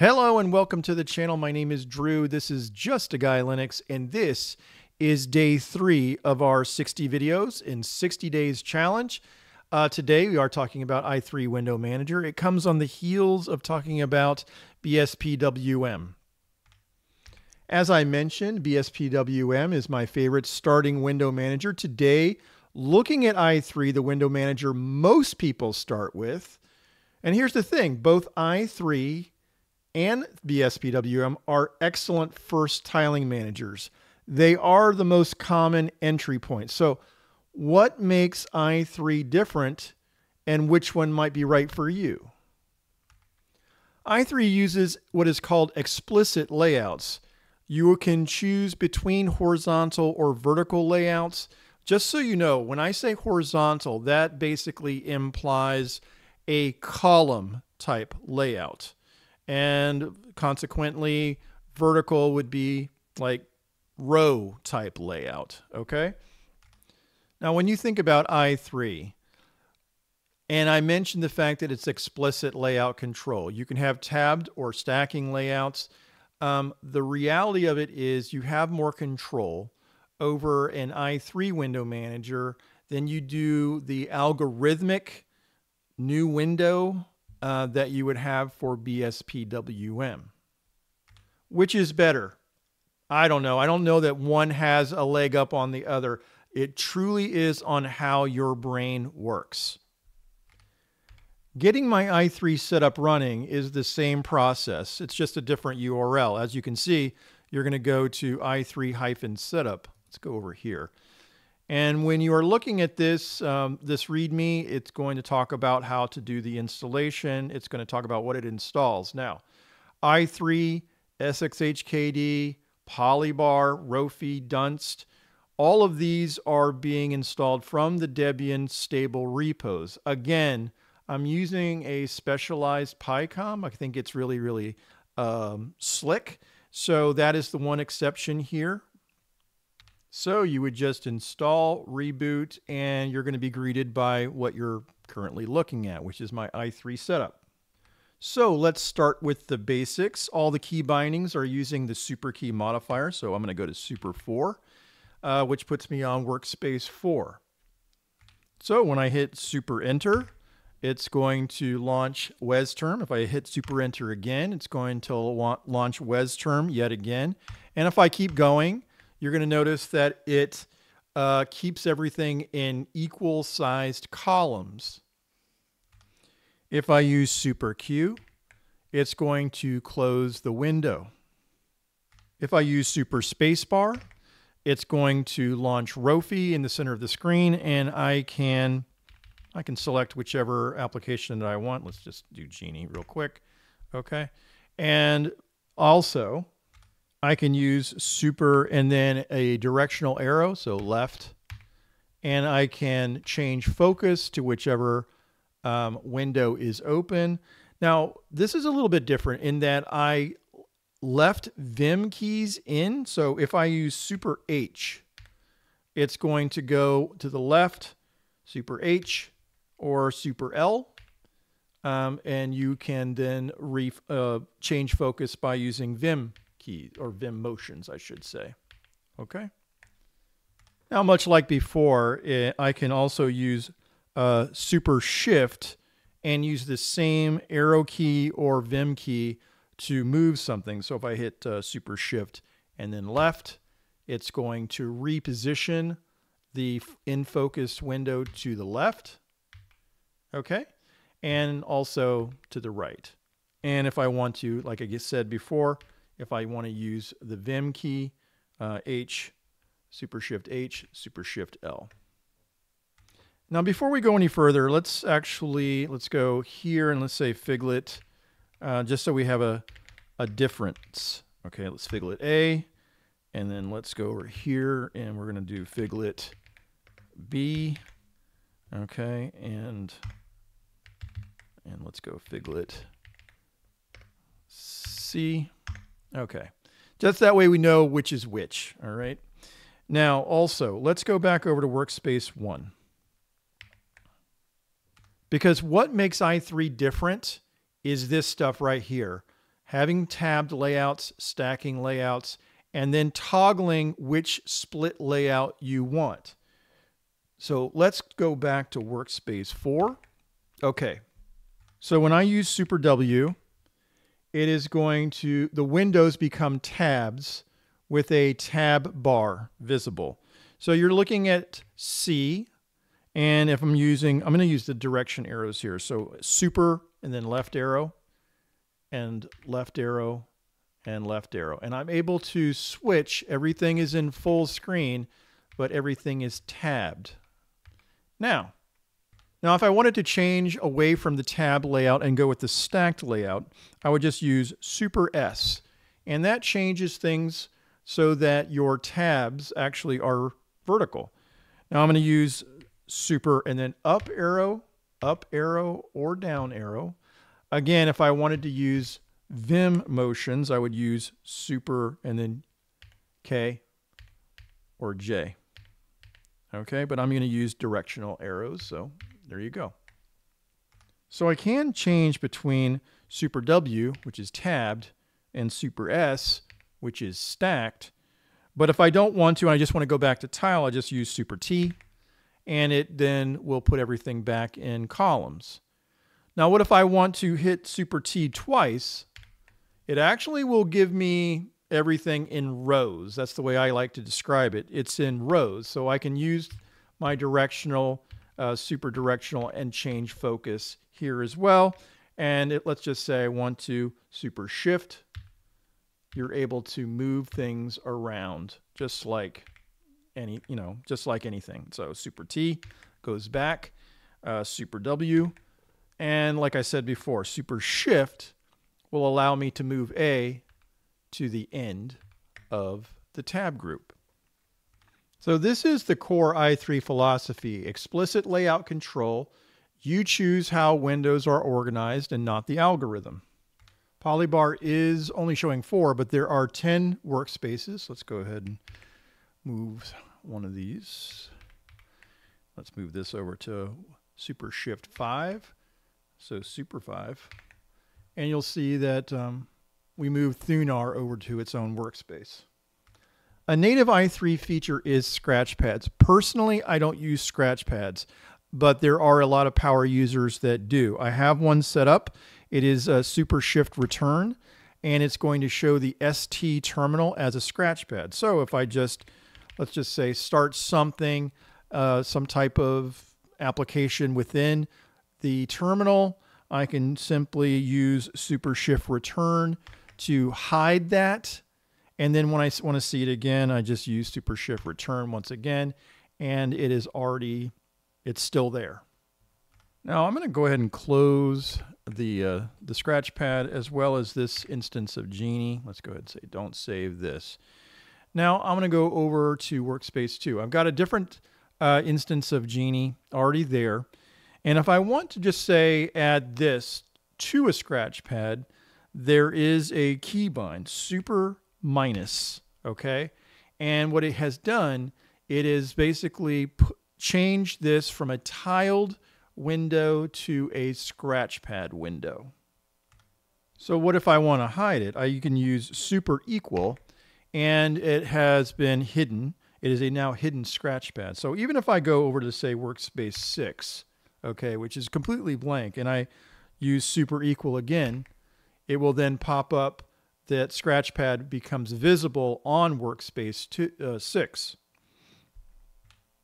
Hello and welcome to the channel. My name is Drew. This is Just a Guy Linux, and this is day three of our 60 videos in 60 days challenge. Uh, today we are talking about i3 Window Manager. It comes on the heels of talking about BSPWM. As I mentioned, BSPWM is my favorite starting window manager. Today, looking at i3, the window manager most people start with. And here's the thing both i3 and BSPWM are excellent first tiling managers. They are the most common entry point. So, what makes i3 different and which one might be right for you? i3 uses what is called explicit layouts. You can choose between horizontal or vertical layouts. Just so you know, when I say horizontal, that basically implies a column type layout and consequently vertical would be like row type layout, okay? Now when you think about i3, and I mentioned the fact that it's explicit layout control. You can have tabbed or stacking layouts. Um, the reality of it is you have more control over an i3 window manager than you do the algorithmic new window uh, that you would have for BSPWM. Which is better? I don't know. I don't know that one has a leg up on the other. It truly is on how your brain works. Getting my i3 setup running is the same process. It's just a different URL. As you can see, you're going to go to i3-setup. Let's go over here. And when you are looking at this, um, this README, it's going to talk about how to do the installation. It's going to talk about what it installs. Now, i3, SXHKD, Polybar, Rofi, Dunst, all of these are being installed from the Debian stable repos. Again, I'm using a specialized picom. I think it's really, really um, slick. So that is the one exception here. So you would just install, reboot, and you're going to be greeted by what you're currently looking at, which is my i3 setup. So let's start with the basics. All the key bindings are using the super key modifier. So I'm going to go to super 4, uh, which puts me on workspace 4. So when I hit super enter, it's going to launch WezTerm. If I hit super enter again, it's going to launch WezTerm yet again. And if I keep going, you're going to notice that it uh, keeps everything in equal sized columns. If I use Super Q, it's going to close the window. If I use Super Spacebar, it's going to launch Rofi in the center of the screen and I can I can select whichever application that I want. Let's just do Geany real quick. Okay. And also I can use super and then a directional arrow, so left, and I can change focus to whichever um, window is open. Now, this is a little bit different in that I left Vim keys in. So if I use super H, it's going to go to the left, super H or super L. Um, and you can then re uh, change focus by using Vim keys, or Vim motions, I should say. Okay. Now, much like before, it, I can also use uh, Super Shift and use the same arrow key or Vim key to move something. So if I hit uh, Super Shift and then left, it's going to reposition the in focus window to the left. Okay. And also to the right. And if I want to, like I said before, if I want to use the Vim key, uh, H, Super Shift H, Super Shift L. Now, before we go any further, let's actually, let's go here and let's say Figlet, uh, just so we have a, a difference. Okay, let's Figlet A, and then let's go over here and we're going to do Figlet B. Okay, and, and let's go Figlet C. Okay. Just that way we know which is which, all right? Now, also, let's go back over to Workspace 1. Because what makes i3 different is this stuff right here. having tabbed layouts, stacking layouts, and then toggling which split layout you want. So let's go back to workspace 4. Okay, so when I use Super W, it is going to, the windows become tabs with a tab bar visible. So you're looking at C, and if I'm using, I'm going to use the direction arrows here. So super and then left arrow and left arrow and left arrow. And I'm able to switch. Everything is in full screen, but everything is tabbed. Now, now if I wanted to change away from the tab layout and go with the stacked layout, I would just use Super S. And that changes things so that your tabs actually are vertical. Now I'm going to use Super and then up arrow, up arrow, or down arrow. Again, if I wanted to use Vim motions, I would use super and then K or J. Okay, but I'm going to use directional arrows, so there you go. So I can change between super W, which is tabbed, and super S, which is stacked. But if I don't want to, and I just want to go back to tile, I just use super T, and it then will put everything back in columns. Now, what if I want to hit super T twice? It actually will give me everything in rows. That's the way I like to describe it. It's in rows. So I can use my directional, uh, super directional, and change focus here as well. And it, let's just say I want to super shift. You're able to move things around just like any, you know, just like anything. So super T goes back, uh, super W and like I said before, super shift will allow me to move A to the end of the tab group. So this is the core i3 philosophy, explicit layout control. You choose how windows are organized and not the algorithm. Polybar is only showing four, but there are 10 workspaces. Let's go ahead and move one of these. Let's move this over to Super Shift 5 so Super 5. And you'll see that um, we move Thunar over to its own workspace. A native i3 feature is scratch pads. Personally, I don't use scratch pads, but there are a lot of power users that do. I have one set up. It is a Super Shift Return, and it's going to show the ST terminal as a scratch pad. So if I just, let's just say, start something, uh, some type of application within the terminal, I can simply use Super Shift Return to hide that. And then when I want to see it again, I just use Super Shift Return once again, and it is already, it's still there. Now I'm going to go ahead and close the, uh, the scratch pad as well as this instance of Geany. Let's go ahead and say don't save this. Now I'm going to go over to Workspace 2. I've got a different uh, instance of Geany already there. And if I want to just say add this to a scratch pad, there is a keybind, super minus, okay? And what it has done, it is basically changed this from a tiled window to a scratch pad window. So what if I want to hide it? I, you can use super equal and it has been hidden. It is a now hidden scratch pad. So even if I go over to say workspace 6 okay, which is completely blank, and I use super equal again, it will then pop up that Scratchpad becomes visible on workspace two, uh, 6.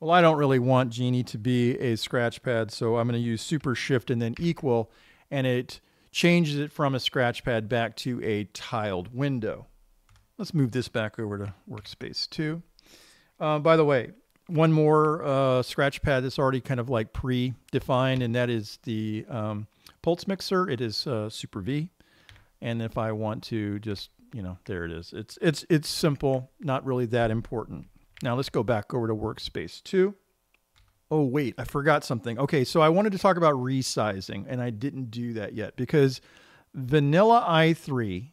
Well, I don't really want Geany to be a Scratchpad, so I'm going to use super shift and then equal, and it changes it from a Scratchpad back to a tiled window. Let's move this back over to workspace 2. Uh, by the way, one more uh, scratch pad that's already kind of like pre-defined, and that is the um, pulse mixer. It is uh, Super V, and if I want to just, you know, there it is. It's it's it's simple, not really that important. Now let's go back over to Workspace 2. Oh wait, I forgot something. Okay, so I wanted to talk about resizing, and I didn't do that yet because Vanilla i3.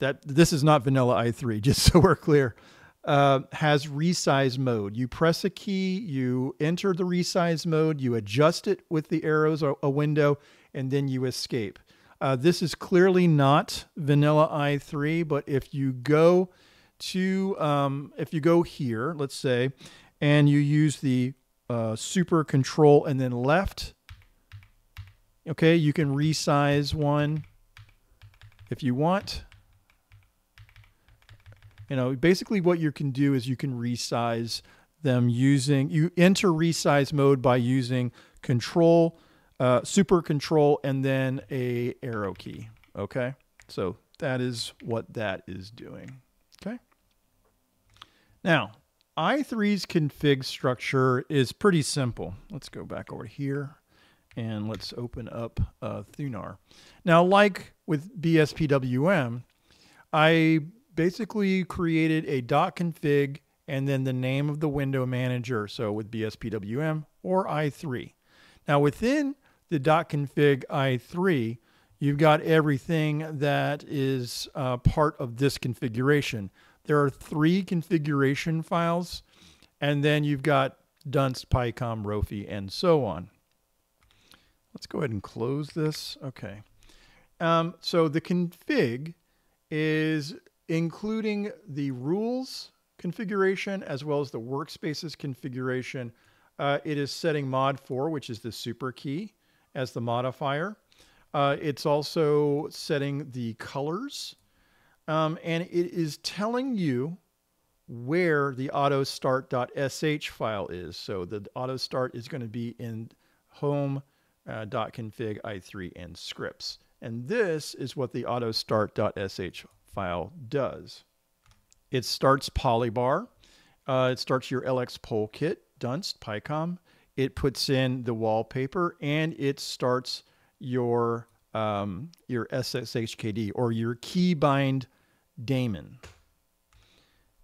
That this is not Vanilla i3, just so we're clear uh, has resize mode. You press a key, you enter the resize mode, you adjust it with the arrows or a window, and then you escape. Uh, this is clearly not vanilla i3, but if you go to, um, if you go here, let's say, and you use the uh, super control and then left, okay, you can resize one if you want. You know, basically what you can do is you can resize them using, you enter resize mode by using control, uh, super control, and then a arrow key. Okay. So that is what that is doing. Okay. Now, i3's config structure is pretty simple. Let's go back over here and let's open up uh, Thunar. Now, like with BSPWM, I basically created a dot .config and then the name of the window manager. So with BSPWM or i3. Now within the .config i3, you've got everything that is uh, part of this configuration. There are three configuration files, and then you've got Dunst, picom, Rofi, and so on. Let's go ahead and close this. Okay. Um, so the config is including the rules configuration as well as the workspaces configuration. Uh, it is setting mod 4, which is the super key, as the modifier. Uh, it's also setting the colors. Um, and it is telling you where the autostart.sh file is. So the autostart is going to be in home uh, .config i3 and scripts. And this is what the autostart.sh file does. It starts Polybar. Uh, it starts your lxpolkit, Dunst, picom. It puts in the wallpaper and it starts your um, your SXHKD or your keybind daemon.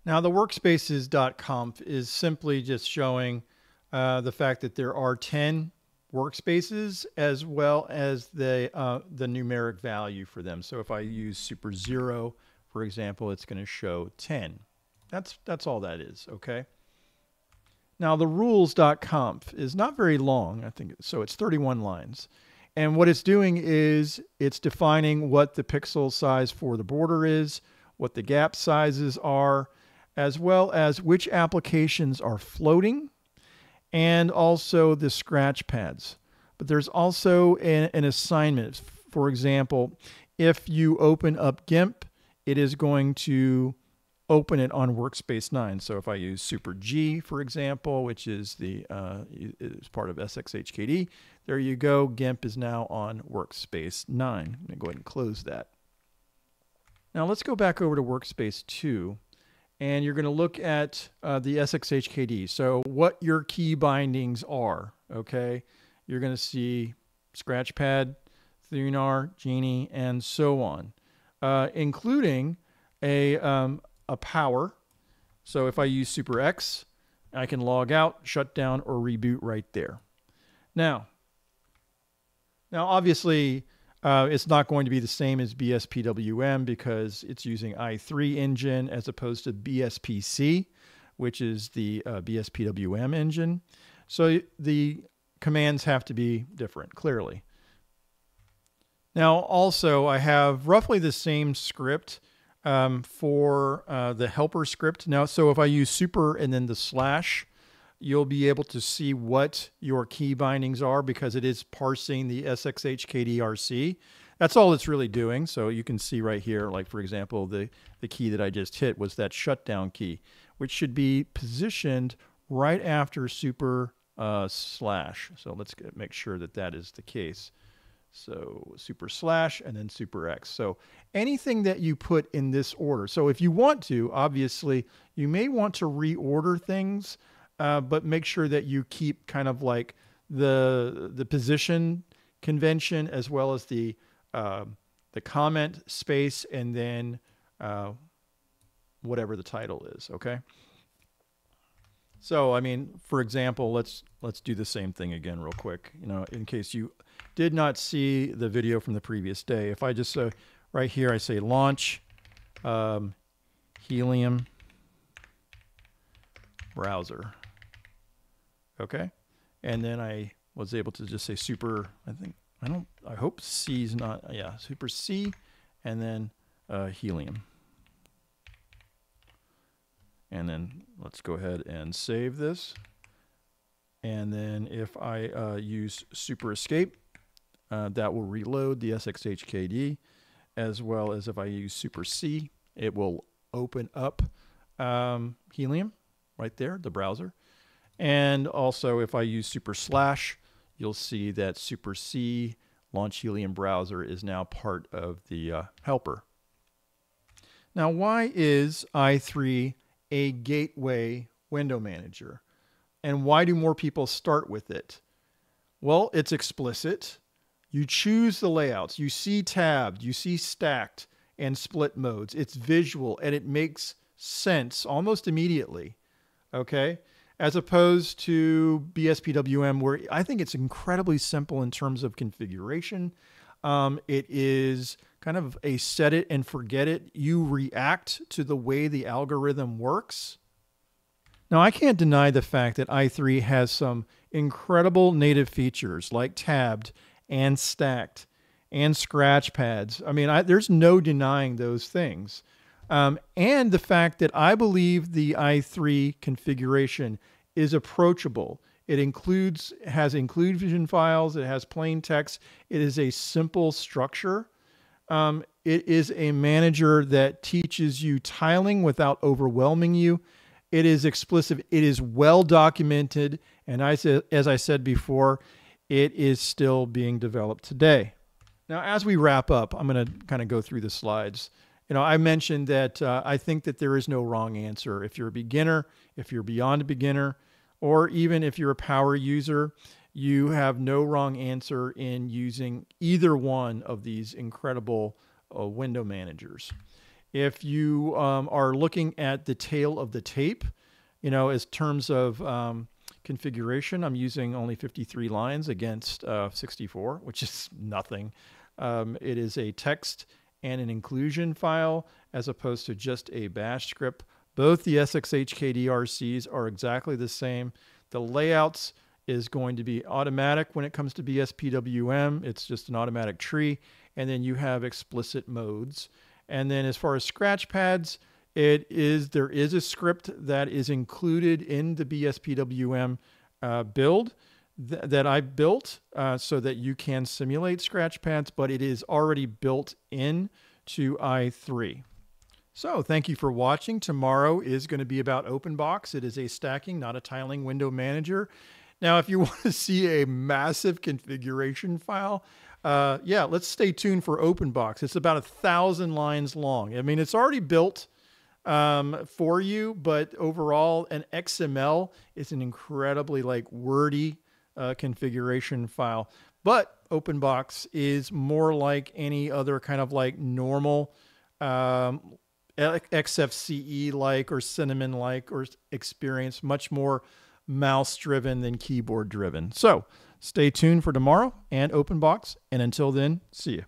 Now the workspaces.conf is simply just showing uh, the fact that there are 10 workspaces as well as the, uh, the numeric value for them. So if I use super zero, for example, it's going to show 10. That's, that's all that is, okay? Now the rules.conf is not very long, I think, so it's 31 lines. And what it's doing is it's defining what the pixel size for the border is, what the gap sizes are, as well as which applications are floating, and also the scratch pads. But there's also an, an assignment. For example, if you open up GIMP, it is going to open it on Workspace 9. So if I use Super G, for example, which is the uh, is part of SXHKD, there you go. GIMP is now on Workspace 9. I'm going to go ahead and close that. Now let's go back over to Workspace 2 and you're going to look at uh, the SXHKD. So what your key bindings are, okay? You're going to see Scratchpad, Thunar, Geany, and so on uh, including a, um, a power. So if I use Super X, I can log out, shut down, or reboot right there. Now, now obviously, uh, it's not going to be the same as BSPWM because it's using i3 engine as opposed to BSPC, which is the uh, BSPWM engine. So the commands have to be different, clearly. Now, also, I have roughly the same script um, for uh, the helper script. Now, so if I use super and then the slash, you'll be able to see what your key bindings are because it is parsing the SXHKDRC. That's all it's really doing. So you can see right here, like for example, the, the key that I just hit was that shutdown key, which should be positioned right after super uh, slash. So let's make sure that that is the case. So super slash and then super X. So anything that you put in this order. So if you want to, obviously, you may want to reorder things, uh, but make sure that you keep kind of like the the position convention as well as the uh, the comment space and then uh, whatever the title is. Okay. So I mean, for example, let's let's do the same thing again real quick. You know, in case you did not see the video from the previous day, if I just uh, right here I say launch um, Helium browser, okay, and then I was able to just say super. I think I don't, I hope C is not, yeah, super C and then uh, helium. And then let's go ahead and save this. And then if I uh, use super escape, uh, that will reload the SXHKD as well as if I use super C, it will open up um, helium right there, the browser. And also if I use super slash, you'll see that super C launch helium browser is now part of the uh, helper. Now, why is i3 a gateway window manager? And why do more people start with it? Well, it's explicit. You choose the layouts. You see tabbed, you see stacked and split modes. It's visual and it makes sense almost immediately. Okay? As opposed to BSPWM, where I think it's incredibly simple in terms of configuration. Um, it is kind of a set it and forget it. You react to the way the algorithm works. Now, I can't deny the fact that i3 has some incredible native features like tabbed and stacked and scratch pads. I mean, I, there's no denying those things. Um, and the fact that I believe the i3 configuration is approachable. It includes has inclusion files. It has plain text. It is a simple structure. Um, it is a manager that teaches you tiling without overwhelming you. It is explicit. It is well documented, and I as I said before, it is still being developed today. Now, as we wrap up, I'm going to kind of go through the slides. You know, I mentioned that uh, I think that there is no wrong answer. If you're a beginner, if you're beyond a beginner, or even if you're a power user, you have no wrong answer in using either one of these incredible uh, window managers. If you um, are looking at the tale of the tape, you know, as terms of um, configuration. I'm using only 53 lines against uh, 64, which is nothing. Um, it is a text and an inclusion file as opposed to just a bash script. Both the SXHKDRCs are exactly the same. The layouts is going to be automatic when it comes to BSPWM. It's just an automatic tree. And then you have explicit modes. And then as far as scratch pads, it is there is a script that is included in the BSPWM uh, build th- that I built uh, so that you can simulate scratch pads, but it is already built in to i3. So thank you for watching. Tomorrow is going to be about OpenBox. It is a stacking, not a tiling window manager. Now, if you want to see a massive configuration file, uh, yeah, let's stay tuned for OpenBox. It's about a thousand lines long. I mean, it's already built um, for you, but overall, an XML is an incredibly like wordy uh, configuration file. But OpenBox is more like any other kind of like normal um, XFCE like or Cinnamon like or experience, much more mouse driven than keyboard driven. So stay tuned for tomorrow and OpenBox. And until then, see you.